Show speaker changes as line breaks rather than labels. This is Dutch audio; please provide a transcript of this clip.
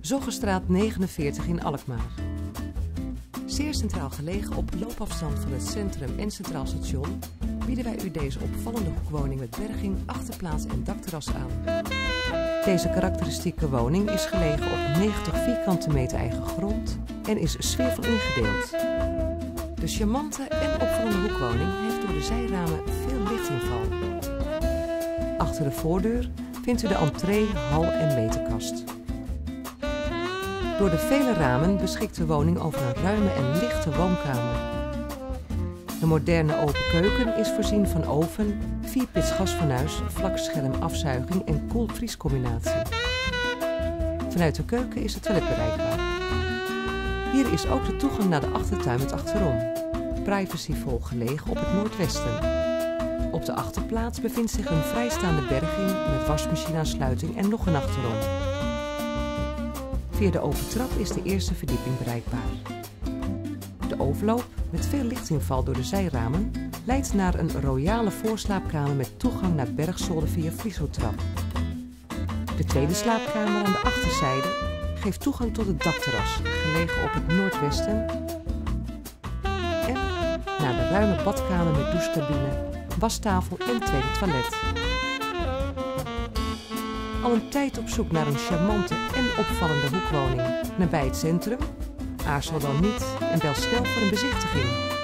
Zoggestraat 49 in Alkmaar. Zeer centraal gelegen op loopafstand van het centrum en Centraal Station bieden wij u deze opvallende hoekwoning met berging, achterplaats en dakterras aan. Deze karakteristieke woning is gelegen op 90 vierkante meter eigen grond en is sfeervol ingedeeld. De charmante en opvallende hoekwoning heeft door de zijramen veel lichtinval. Achter de voordeur vindt u de entree, hal en meterkast. Door de vele ramen beschikt de woning over een ruime en lichte woonkamer. De moderne open keuken is voorzien van oven, vierpits gasfornuis, vlakscherm afzuiging en koelvriescombinatie. Vanuit de keuken is het toilet bereikbaar. Hier is ook de toegang naar de achtertuin met achterom, privacyvol gelegen op het noordwesten. Op de achterplaats bevindt zich een vrijstaande berging met wasmachineaansluiting en nog een achterom. Via de open trap is de eerste verdieping bereikbaar. De overloop, met veel lichtinval door de zijramen, leidt naar een royale voorslaapkamer met toegang naar bergzolder via Frieseltrap. De tweede slaapkamer aan de achterzijde geeft toegang tot het dakterras, gelegen op het noordwesten. En naar de ruime badkamer met douchecabine, wastafel en tweede toilet. Al een tijd op zoek naar een charmante en opvallende hoekwoning nabij het centrum? Aarzel dan niet en bel snel voor een bezichtiging.